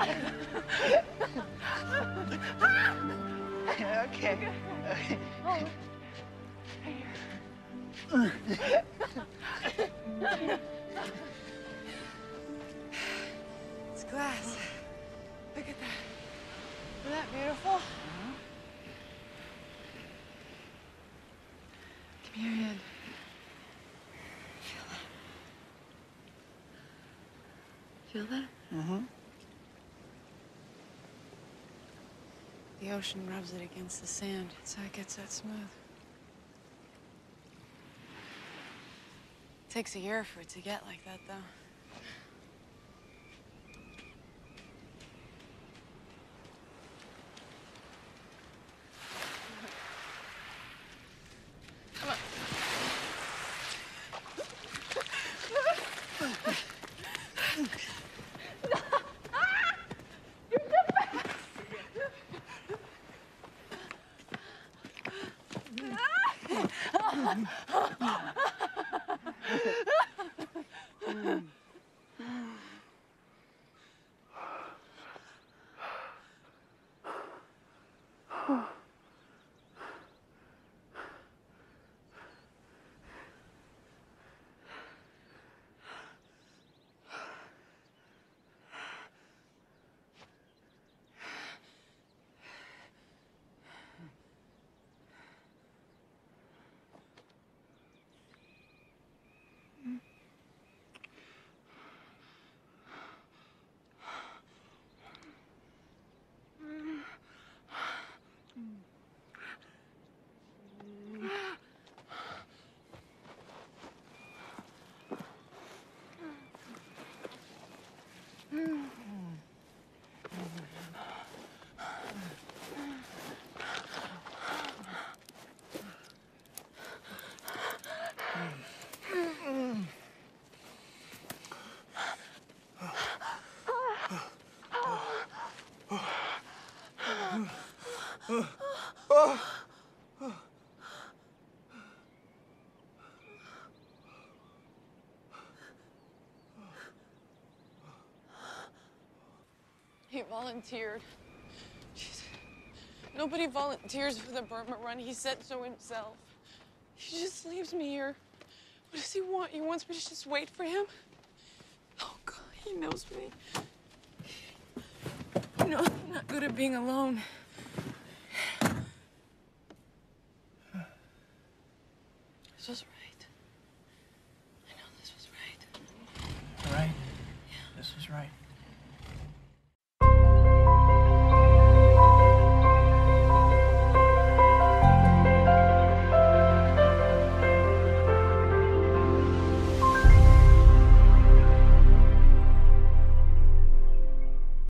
okay. Oh. it's glass. Look at that. Isn't that beautiful? Come here, Give me your hand. Feel that. Feel that? Mm-hmm. The ocean rubs it against the sand. so it gets that smooth. takes a year for it to get like that, though. Oh. He volunteered. Jeez. Nobody volunteers for the Burma run. He said so himself. He just leaves me here. What does he want? He wants me to just wait for him? Oh, God, he knows me. He knows I'm not good at being alone. This was right. I know this was right. Right? Yeah. This was right.